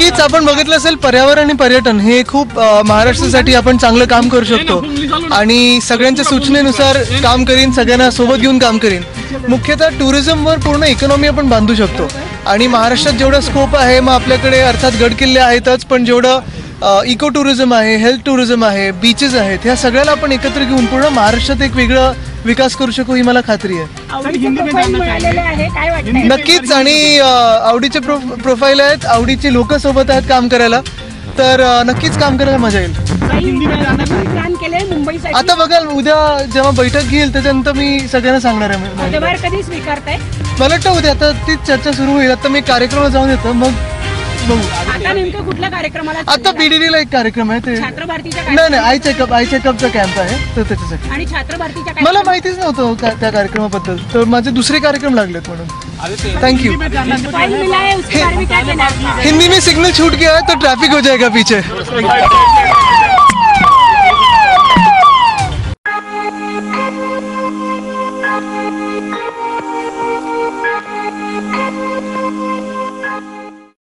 नक्कीच आपण बघितलं असेल पर्यावरण आणि पर्यटन हे खूप अ, महाराष्ट्रासाठी आपण चांगलं काम करू शकतो. आणि सगळ्यांच्या सूचनेनुसार काम करीन सगळ्यांना सोबत घेऊन काम करीन. मुख्यतः टुरिझमवर पूर्ण इकॉनॉमी आपण बांधू शकतो. आणि महाराष्ट्रात जेवढा स्कोप आहे मग आपल्याकडे अर्थात गडकिल्ले आहेतच पण जेवढं इको टुरिझम आहे हेल्थ टुरिझम आहे बीचेस आहेत ह्या सगळ्याला आपण एकत्र घेऊन पूर्ण महाराष्ट्रात एक वेगळं विकास करू शकू ही मला खात्री आहे. नक्कीच आणि आवडीचे प्रो प्रोफाईल आहेत आवडीची लोक सोबत आहेत काम करायला. तर नक्कीच काम करायला मजा येईल. आता बघाल उद्या जेव्हा बैठक घेईल त्याच्यानंतर मी सगळ्यांना सांगणार आहे. मला वाटतं उद्या आता ती चर्चा सुरू होईल. आता मी कार्यक्रमाला जाऊन येतो मग बघू आता नेमकं कुठल्या कार्यक्रमाला आता चाललेला? बीडीडीला एक कार्यक्रम आहे ते. छात्र भारतीच्या नाही नाही आय चेकअप आय चेकअपचा कॅम्प आहे तर त्याच्यासाठी. आणि छात्र भारतीच्या मला माहितीच नव्हतं का- त्या कार्यक्रमाबद्दल. तर माझे दुसरे कार्यक्रम लागलेत म्हणून. थँक्यू फाइल मिला है उसके बारे में क्या कहना है? आपका? हिंदी में सिग्नल छूट गया है तो ट्रैफिक हो जाएगा पीछे.